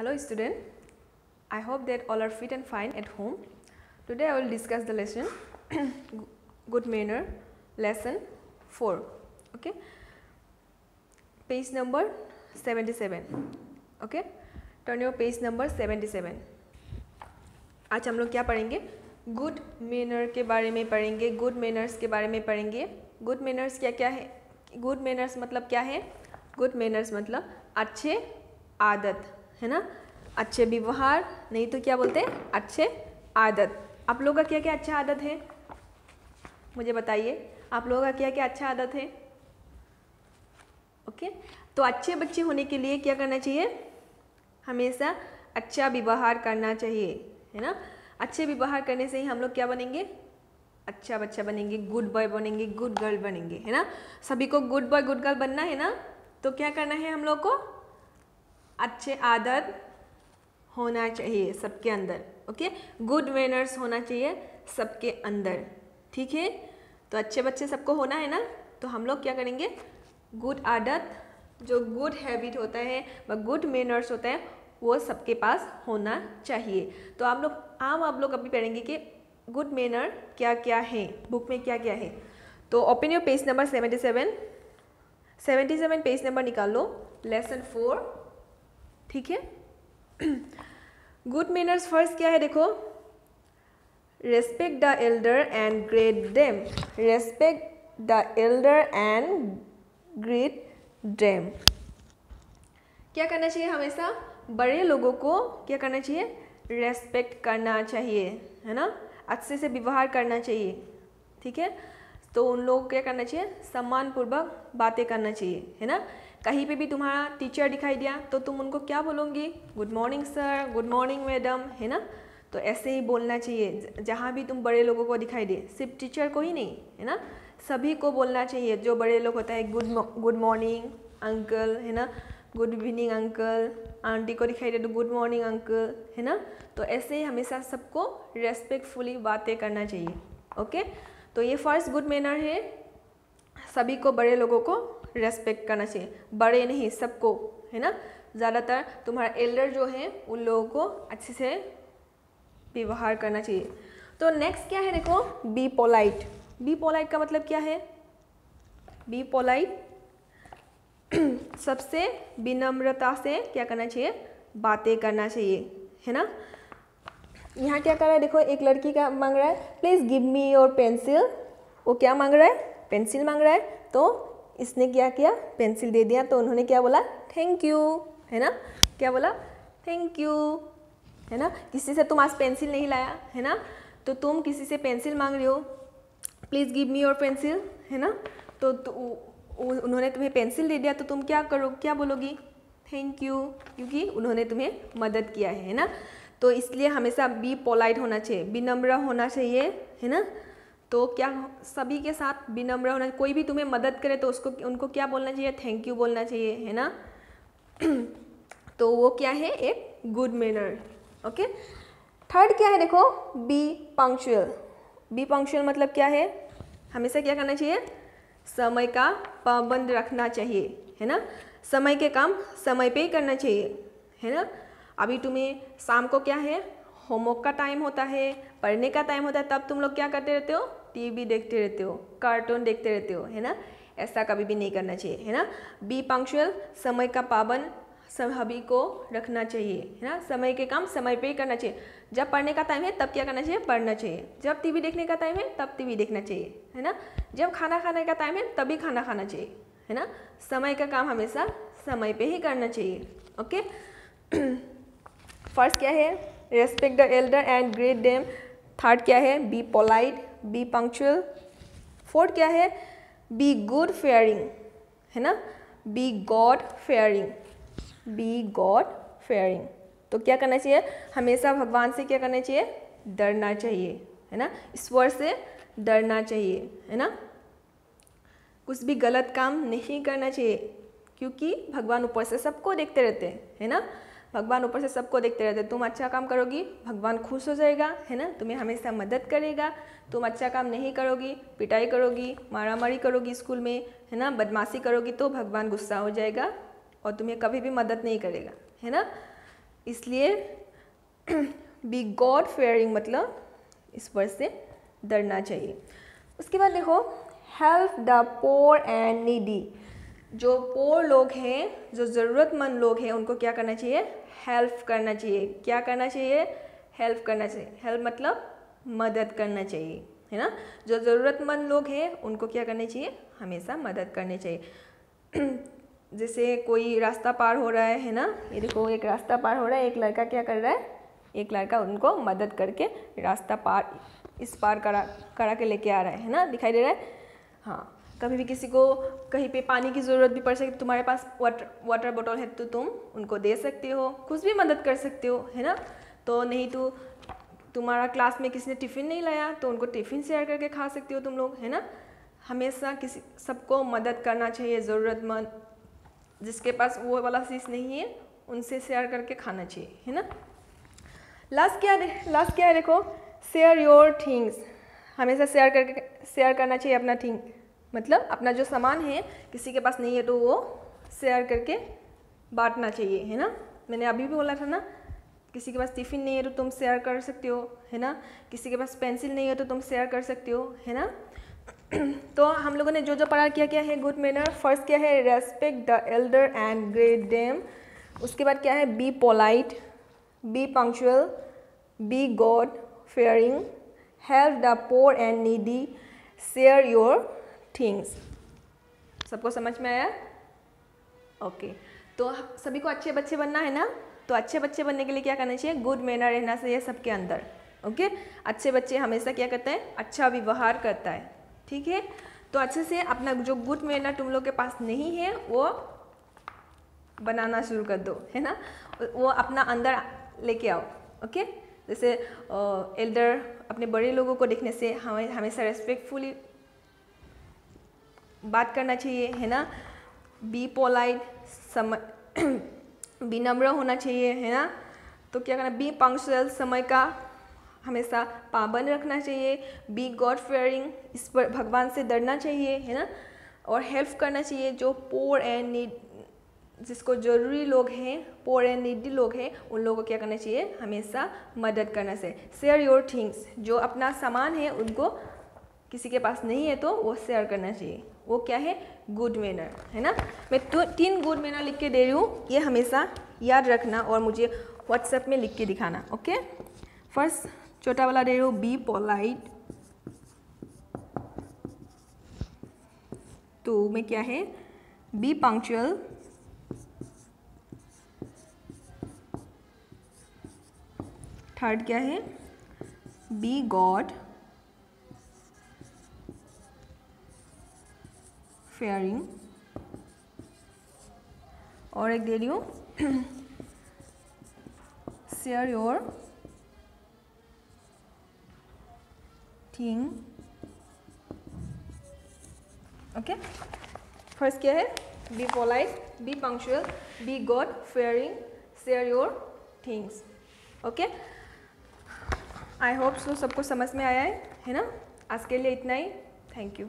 Hello student, I hope that all are fit and fine at home. Today I will discuss the lesson Good Manner lesson 4. Okay, page number 77. Okay, turn your page number 77. आज हम लोग क्या पढ़ेंगे good manner के बारे में पढ़ेंगे good manners के बारे में पढ़ेंगे गुड मैनर्स क्या क्या है गुड मैनर्स मतलब क्या है गुड मैनर्स मतलब अच्छे आदत है ना? अच्छे व्यवहार, नहीं तो क्या बोलते हैं? अच्छे आदत। आप लोगों का क्या क्या अच्छा आदत है? मुझे बताइए। आप लोगों का क्या क्या अच्छा आदत है? ओके? तो अच्छे बच्चे होने के लिए क्या करना चाहिए? हमेशा अच्छा व्यवहार करना चाहिए, है ना? अच्छे व्यवहार करने से ही हम लोग क्या बनेंगे? अच्छा बच्चा बनेंगे गुड बॉय बनेंगे गुड गर्ल बनेंगे, है ना? सभी को गुड बॉय गुड गर्ल बनना है ना? तो क्या करना है हम लोग को? अच्छे आदत होना चाहिए सबके अंदर ओके गुड मैनर्स होना चाहिए सबके अंदर, ठीक है? तो अच्छे बच्चे सबको होना है ना? तो हम लोग क्या करेंगे? गुड आदत जो गुड हैबिट होता है व गुड मैनर्स होता है, वो सबके पास होना चाहिए। तो आप लोग, आम आप लोग अभी पढ़ेंगे कि गुड मैनर क्या क्या है? बुक में क्या क्या है? तो open your page number seventy seven seventy seven page number निकाल लो। लेसन फोर ठीक है? गुड मैनर्स फ़र्स्ट क्या है देखो? Respect the elder and greet them respect the elder and greet them क्या करना चाहिए हमेशा? बड़े लोगों को क्या करना चाहिए? रेस्पेक्ट करना चाहिए, है ना? अच्छे से व्यवहार करना चाहिए, ठीक है? तो उन लोगों को क्या करना चाहिए? सम्मानपूर्वक बातें करना चाहिए, है ना? कहीं पे भी तुम्हारा टीचर दिखाई दिया तो तुम उनको क्या बोलोगी? Good morning sir good morning madam है ना? तो ऐसे ही बोलना चाहिए। जहाँ भी तुम बड़े लोगों को दिखाई दे सिर्फ़ टीचर को ही नहीं, है ना? सभी को बोलना चाहिए। जो बड़े लोग होता है गुड गुड मॉर्निंग अंकल है ना? गुड इवनिंग अंकल आंटी को दिखाई दे तो गुड मॉर्निंग अंकल है ना? तो ऐसे ही हमेशा सबको रेस्पेक्टफुली बातें करना चाहिए। ओके? तो ये फ़र्स्ट गुड मैनर है। सभी को, बड़े लोगों को रेस्पेक्ट करना चाहिए। बड़े नहीं, सबको, है ना? ज़्यादातर तुम्हारा एल्डर जो है, उन लोगों को अच्छे से व्यवहार करना चाहिए। तो नेक्स्ट क्या है देखो? बी पोलाइट बी पोलाइट का मतलब क्या है? बी पोलाइट सबसे विनम्रता से क्या करना चाहिए? बातें करना चाहिए, है ना? यहाँ क्या कर रहा है? देखो, एक लड़की का मांग रहा है please give me your pencil वो क्या मांग रहा है? पेंसिल मांग रहा है तो इसने क्या किया? पेंसिल दे दिया तो उन्होंने क्या बोला? थैंक यू है ना? क्या बोला? थैंक यू है ना? किसी से तुम आज पेंसिल नहीं लाया है ना? तो तुम किसी से पेंसिल मांग रहे हो please give me your pencil है ना? तो, उन्होंने तुम्हें पेंसिल दे दिया तो तुम क्या करो क्या बोलोगी? थैंक यू क्योंकि उन्होंने तुम्हें मदद किया है है ना? तो इसलिए हमेशा बी पोलाइट होना चाहिए विनम्र होना चाहिए है ना? तो क्या सभी के साथ विनम्र होना, कोई भी तुम्हें मदद करे तो उसको, उनको क्या बोलना चाहिए? थैंक यू बोलना चाहिए, है ना? तो वो क्या है? एक गुड मैनर ओके थर्ड क्या है? देखो बी पंक्चुअल बी पंक्चुअल मतलब क्या है? हमेशा क्या करना चाहिए? समय का पाबंद रखना चाहिए, है ना? समय के काम समय पे ही करना चाहिए, है ना? अभी तुम्हें शाम को क्या है? होमवर्क का टाइम होता है, पढ़ने का टाइम होता है, तब तुम लोग क्या करते रहते हो? टीवी देखते रहते हो, कार्टून देखते रहते हो, है ना? ऐसा कभी भी नहीं करना चाहिए, है ना? बी पंक्चुअल समय का पाबंद सभी को रखना चाहिए, है ना? समय के काम समय पे ही करना चाहिए। जब पढ़ने का टाइम है, तब क्या करना चाहिए? पढ़ना चाहिए। जब टीवी देखने का टाइम है, तब टीवी देखना चाहिए, है ना? जब खाना खाने का टाइम है, तभी खाना खाना चाहिए, है ना? समय का काम हमेशा समय पे ही करना चाहिए, ओके? फ़र्स्ट क्या है? Respect the elder and greet them third क्या है? Be polite be punctual fourth क्या है? बी गुड फेयरिंग है ना? Be God fearing be God fearing तो क्या करना चाहिए? हमेशा भगवान से क्या करना चाहिए? डरना चाहिए. है ना? ईश्वर से डरना चाहिए. है ना? कुछ भी गलत काम नहीं करना चाहिए, क्योंकि भगवान ऊपर से सबको देखते रहते हैं. है ना? भगवान ऊपर से सबको देखते रहते तुम अच्छा काम करोगी, भगवान खुश हो जाएगा, है ना? तुम्हें हमेशा मदद करेगा। तुम अच्छा काम नहीं करोगी, पिटाई करोगी, मारामारी करोगी स्कूल में, है ना? बदमाशी करोगी तो भगवान गुस्सा हो जाएगा और तुम्हें कभी भी मदद नहीं करेगा, है ना? इसलिए बी गॉड फेयरिंग मतलब इस वर्ड से डरना चाहिए। उसके बाद देखो help the poor and needy जो पोर लोग हैं, जो ज़रूरतमंद लोग हैं, उनको क्या करना चाहिए? हेल्प करना चाहिए। क्या करना चाहिए? हेल्प करना चाहिए। हेल्प मतलब मदद करना चाहिए, है ना? जो ज़रूरतमंद लोग हैं, उनको क्या करना चाहिए? हमेशा मदद करनी चाहिए। जैसे कोई रास्ता पार हो रहा है है ना? ये देखो, एक रास्ता पार हो रहा है, एक लड़का क्या कर रहा है? एक लड़का उनको मदद करके रास्ता पार, इस पार करा करा के लेके आ रहा है है ना? दिखाई दे रहा है? हाँ। कभी भी किसी को कहीं पे पानी की ज़रूरत भी पड़ सकती, तुम्हारे पास वाटर वाटर बॉटल है तो तुम उनको दे सकते हो कुछ भी मदद कर सकते हो, है ना? तो नहीं तो तुम्हारा क्लास में किसी ने टिफ़िन नहीं लाया तो उनको टिफ़िन शेयर करके खा सकते हो तुम लोग, है ना? हमेशा किसी, सबको मदद करना चाहिए, ज़रूरतमंद, जिसके पास वो वाला चीज़ नहीं है, उनसे शेयर करके खाना चाहिए, है ना? लास्ट क्या लास्ट क्या है देखो? शेयर योर थिंग्स हमेशा शेयर करके शेयर करना चाहिए अपना थिंग मतलब अपना जो सामान है, किसी के पास नहीं है तो वो शेयर करके बांटना चाहिए, है ना? मैंने अभी भी बोला था ना, किसी के पास टिफ़िन नहीं है तो तुम शेयर कर सकते हो, है ना? किसी के पास पेंसिल नहीं है तो तुम शेयर कर सकते हो, है ना? तो हम लोगों ने जो जो पढ़ा किया, क्या है गुड मैनर फ़र्स्ट क्या है respect the elder and greet them उसके बाद क्या है be polite be punctual be God fearing help the poor and needy share your things सबको समझ में आया? ओके तो सभी को अच्छे बच्चे बनना है ना? तो अच्छे बच्चे बनने के लिए क्या करना चाहिए? गुड मैनर रहना चाहिए सबके अंदर. ओके अच्छे बच्चे हमेशा क्या करते हैं? अच्छा व्यवहार करता है. ठीक है? तो अच्छे से अपना जो गुड मैनर तुम लोग के पास नहीं है, वो बनाना शुरू कर दो, है ना? वो अपना अंदर लेके आओ. ओके जैसे एल्डर अपने बड़े लोगों को देखने से हमें, हमेशा रेस्पेक्टफुली बात करना चाहिए, है ना? बी पोलाइट समय, विनम्र होना चाहिए, है ना? तो क्या करना बी पंक्चुअल समय का हमेशा पाबंद रखना चाहिए। बी गॉड फेयरिंग इस पर भगवान से डरना चाहिए, है ना? और हेल्प करना चाहिए, जो पोर एंड नीड जिसको ज़रूरी लोग हैं पोर एंड नीडी लोग हैं, उन लोगों को क्या करना चाहिए? हमेशा मदद करना चाहिए। शेयर योर थिंग्स जो अपना सामान है, उनको किसी के पास नहीं है तो वो शेयर करना चाहिए। वो क्या है? गुड मैनर है ना? मैं तो तीन गुड मैनर लिख के दे रही हूँ। ये हमेशा याद रखना और मुझे व्हाट्सएप में लिख के दिखाना ओके फ़र्स्ट छोटा वाला दे रही हूँ बी पोलाइट तो में क्या है? बी पंक्चुअल थर्ड क्या है? बी गॉड फेयरिंग और एक दे रही हूँ। Share your thing okay first क्या है? Be polite be punctual be God fearing share your things okay I hope so सबको समझ में आया है है ना? आज के लिए इतना ही. Thank you